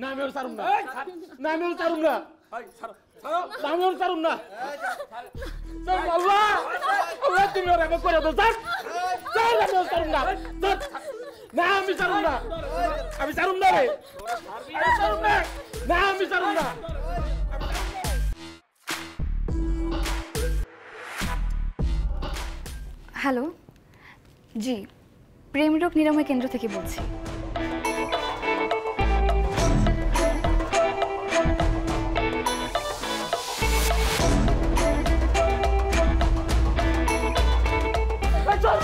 না আমি ওর ছাড়ুম না। না আমি ছাড়ুম না। ভাই ছাড়ো ছাড়ো। না আমি ওর ছাড়ুম না। আল্লাহ। আল্লাহ তুমি ওর এমন করে দাও। স্যার স্যার আমি ছাড়ুম না। স্যার না আমি ছাড়ুম না। আমি ছাড়ুম না রে। আমি ছাড়ুম না। না আমি ছাড়ুম না। হ্যালো। জি প্রেম রোগ নিরাময় কেন্দ্র থেকে বলছি। চল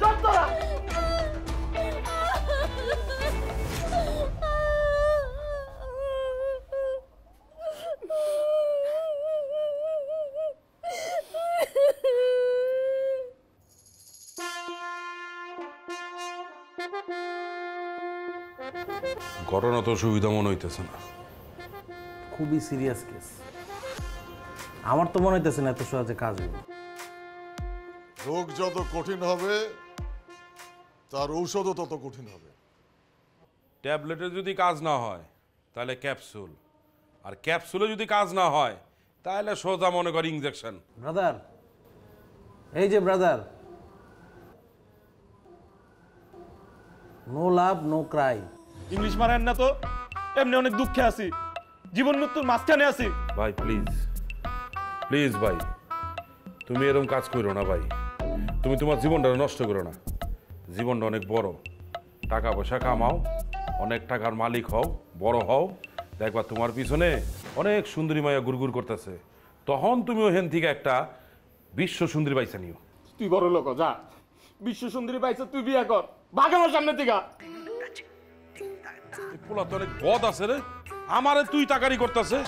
চল তোরা। ঘটনা তো সুবিধা মনে হইতেছে না। খুবই সিরিয়াস কেস আমার তো মনে হইতেছে না এত সহজে কাজ হবে রোগ যত কঠিন হবে তার ঔষধও তত কঠিন হবে। ট্যাবলেটে যদি কাজ না হয় তাহলে ক্যাপসুল। আর ক্যাপসুলে যদি কাজ না হয় তাহলে সোজা মনে কর ইঞ্জেকশন ব্রাদার এই যে brother. No love no cry. English মারেন না তো? এমনি অনেক দুঃখে আছি। জীবন মৃত্যুর মাঝখানে আছি। ভাই প্লিজ প্লিজ ভাই তুমি এরকম কাজ করো না ভাই। তুমি তোমার জীবনটা নষ্ট করো না। জীবনটা অনেক বড়। টাকা পয়সা কামাও অনেক টাকার মালিক হও বড় হও। দেখবা তোমার পিছনে অনেক সুন্দরী মাইয়া গুরগুর করতেছে। তখন তুমি ওখান থেকে একটা বিশ্ব সুন্দরী পাইছা নিও। তুই বড় লোক যা। বিশ্ব সুন্দরী পাইছে তুই বিয়া কর। আমার সামনে থেকে। এই পোলা তো অনেক আছে রে। আমারে তুই টাকারি করতেছে।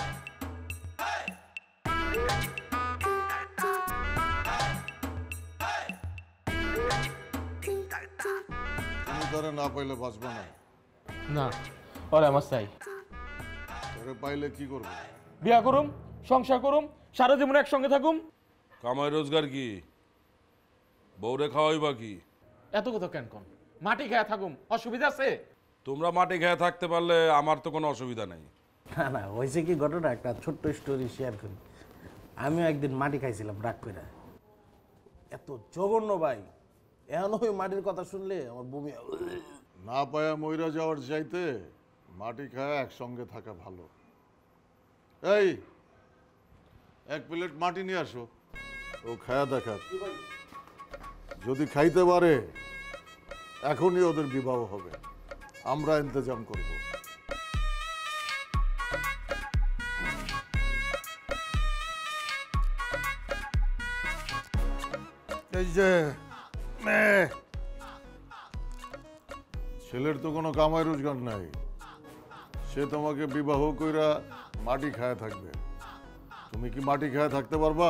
তারা না পাইলে বাঁচবে না। না ওরে আমার চাই। তোরে পাইলে কি করবে? বিয়া করুম সংসার করুম সারা জীবন একসঙ্গে থাকুম। কামাই রোজগার কি? বউরে খাওয়াই বা কি? এত কথা কেন কন? মাটি খেয়ে থাকুম অসুবিধা আছে? তোমরা মাটি খেয়ে থাকতে পারলে আমার তো কোনো অসুবিধা নাই। না না হয়েছে কি ঘটনা? একটা ছোট্ট স্টোরি শেয়ার করি। আমিও একদিন মাটি খাইছিলাম রাগ করে এত জঘন্য ভাই। এখন ওই মাটির কথা শুনলে আমার বমি না পায়া মইরা যাওয়ার চাইতে মাটি খায় একসঙ্গে থাকা ভালো। এই, এক প্লেট মাটি নিয়ে আসো। ও খায়া দেখা যদি খাইতে পারে, এখনই ওদের বিবাহ হবে। আমরা ইন্তজাম করব। এই যে ছেলের তো কোনো কামাই রোজগার নাই। সে তোমাকে বিবাহ কইরা মাটি খায় থাকবে। তুমি কি মাটি খায় থাকতে পারবা?